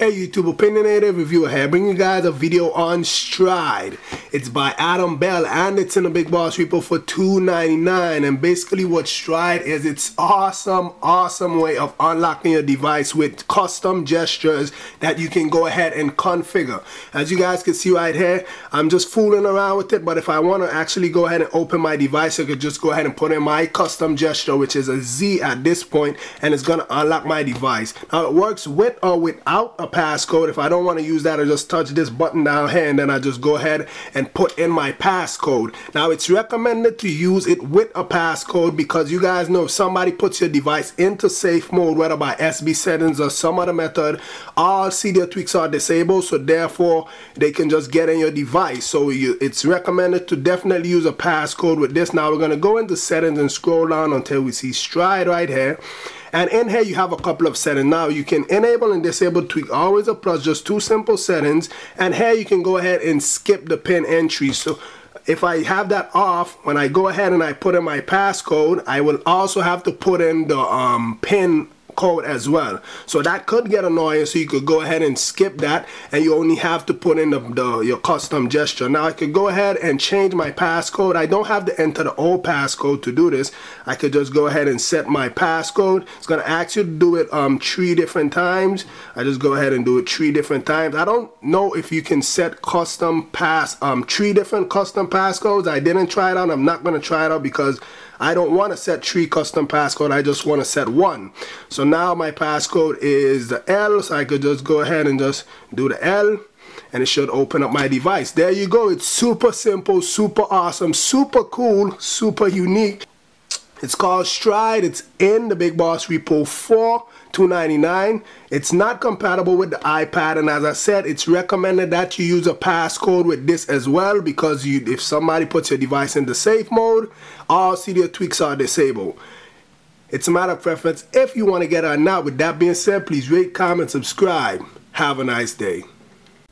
Hey YouTube, Opinionative Reviewer here, bringing you guys a video on Stride. It's by Adam Bell and it's in the Big Boss Repo for $2.99. And basically what Stride is, it's awesome, awesome way of unlocking your device with custom gestures that you can go ahead and configure. As you guys can see right here, I'm just fooling around with it, but if I want to actually go ahead and open my device, I could just go ahead and put in my custom gesture, which is a Z at this point, and it's gonna unlock my device. Now it works with or without a passcode. If I don't want to use that, I just touch this button down here and then I just go ahead and put in my passcode. Now it's recommended to use it with a passcode because you guys know if somebody puts your device into safe mode, whether by SB settings or some other method, all Cydia tweaks are disabled. So therefore they can just get in your device. So you, it's recommended to definitely use a passcode with this. Now we're going to go into settings and scroll down until we see stride right here. And in here you have a couple of settings. Now you can enable and disable tweak always a plus just two simple settings. And here you can go ahead and skip the pin entry. So if I have that off, when I go ahead and I put in my passcode, I will also have to put in the um, pin code as well. So that could get annoying. So you could go ahead and skip that and you only have to put in the, the, your custom gesture. Now I could go ahead and change my passcode. I don't have to enter the old passcode to do this. I could just go ahead and set my passcode. It's to ask you to do it um, three different times. I just go ahead and do it three different times. I don't know if you can set custom pass, um, three different custom passcodes. I didn't try it out. I'm not to try it out because I don't want to set three custom passcode. I just want to set one. So now my passcode is the L. So I could just go ahead and just do the L and it should open up my device. There you go. It's super simple, super awesome, super cool, super unique. It's called Stride. It's in the Big Boss Repo 4, 299. It's not compatible with the iPad, and as I said, it's recommended that you use a passcode with this as well because you, if somebody puts your device into safe mode, all Cydia tweaks are disabled. It's a matter of preference if you want to get it or not. With that being said, please rate, comment, subscribe. Have a nice day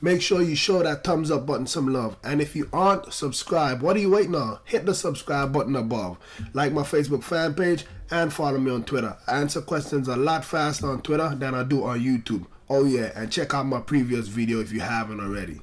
make sure you show that thumbs up button some love. And if you aren't subscribed, what are you waiting on? Hit the subscribe button above. Like my Facebook fan page and follow me on Twitter. I answer questions a lot faster on Twitter than I do on YouTube. Oh yeah, and check out my previous video if you haven't already.